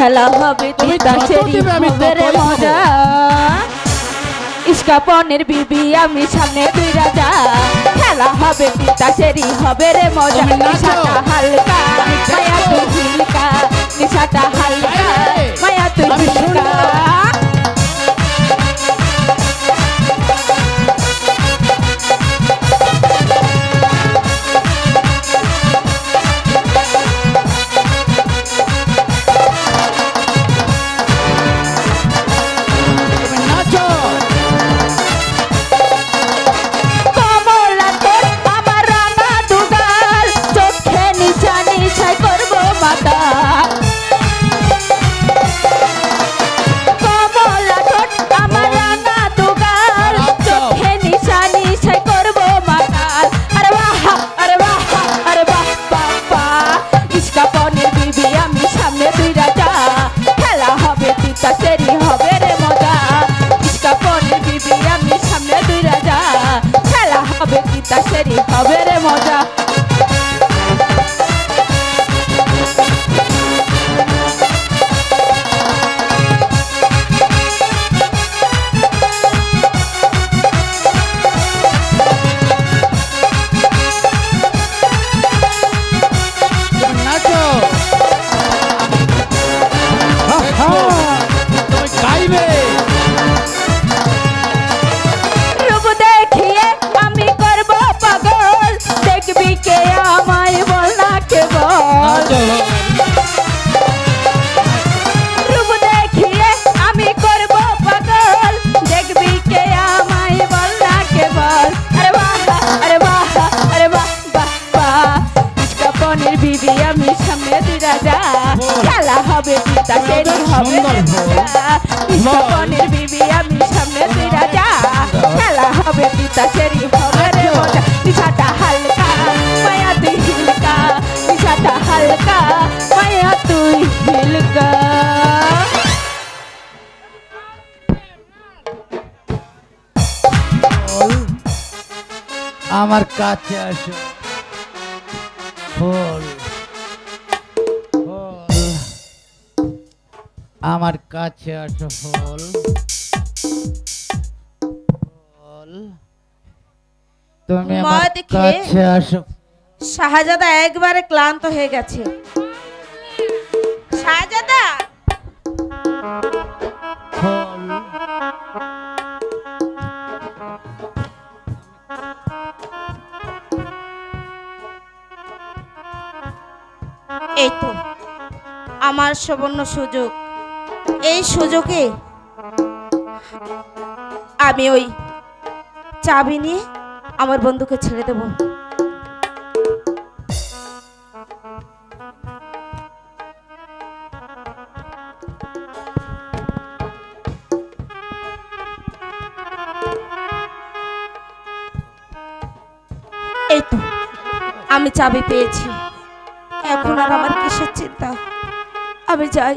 খেলা হবে মজা। ইস্কা পনেরো বিবি আমি সামনে দুই রাজা। খেলা হবে তিতা সেরি হবে রে মজা। নিশাটা হিলকা নিশাটা হবে তিতা শরীফ হবে রে মজা। পনেরো বিবি আমি সামনে দুই রাজা খেলা হবে পিতা সেরি হবে রে মজা। ইসকা পনেরো বিবি আমি সামনে দুই রাজা। খেলা হবে পিতা সেরি হবে রে মজা। নিশাটা হালকা মায়া তুই হিলকা। নিশাটা হালকা মায়া তুই হিলকা। ফুল আমার কাছে আসো। ফুল আমার কাছে আসো ফুল ফুল তুমি আমার কাছে আসো। শাহজাদা একবারে ক্লান্ত হয়ে গেছে। শাহজাদা! ফুল এই তো আমার সুবর্ণ সুযোগ। এই সুযোগে আমি ওই চাবি নিয়ে আমার বন্ধুকে ছেড়ে দেব। এই আমি চাবি পেয়েছি। এখন আর আমার কিসের চিন্তা? আমি যাই।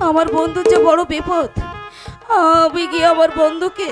আমার বন্ধুর যে বড় বিপদ আমি গিয়ে আমার বন্ধুকে